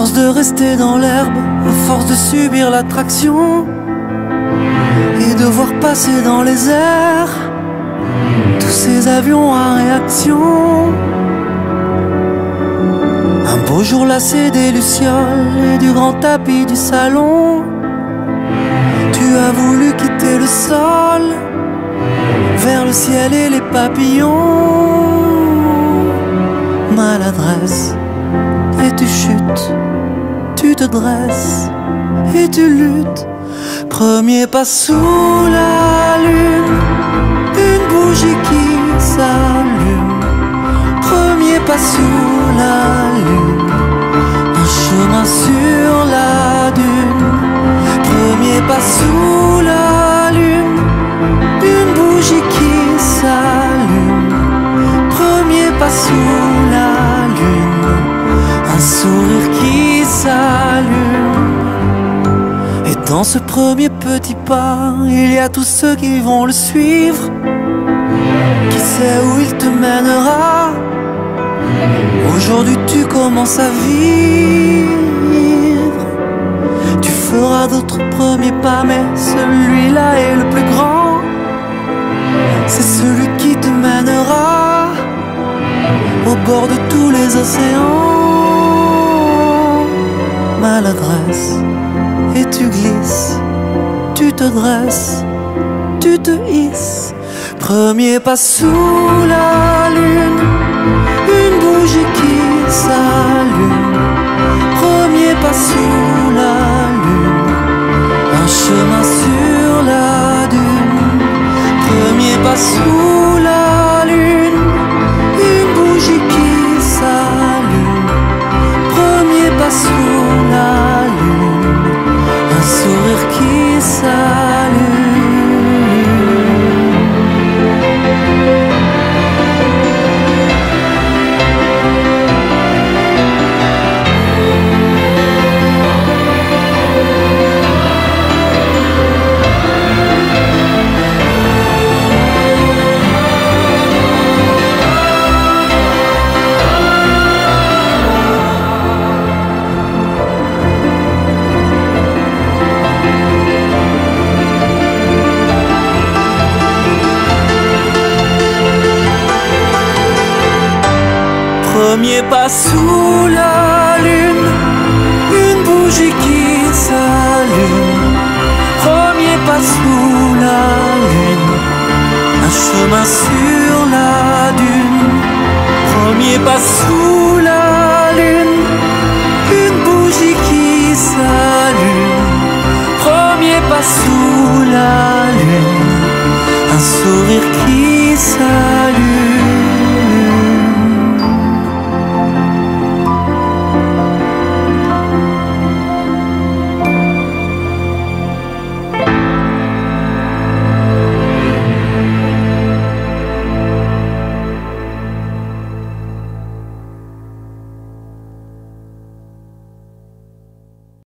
force de rester dans l'herbe, à force de subir l'attraction et de voir passer dans les airs tous ces avions à réaction. Un beau jour lassé des lucioles et du grand tapis du salon, tu as voulu quitter le sol vers le ciel et les papillons. Te dresses et tu luttes. Premier pas sous la lune, une bougie qui s'allume. Premier pas sous la lune, un chemin sur la dune. Premier pas sous dans ce premier petit pas, il y a tous ceux qui vont le suivre. Qui sait où il te mènera Aujourd'hui tu commences à vivre. Tu feras d'autres premiers pas, mais celui-là est le plus grand. C'est celui qui te mènera au bord de tous les océans. Maladresse, et tu glisses, tu te dresses, tu te hisses. Premier pas sous la lune, une bougie qui s'allume. Premier pas sous la lune, un chemin sur la dune. Premier pas sous Premier pas sous la lune, une bougie qui s'allume. Premier pas sous la lune, un chemin sur la dune. Premier pas sous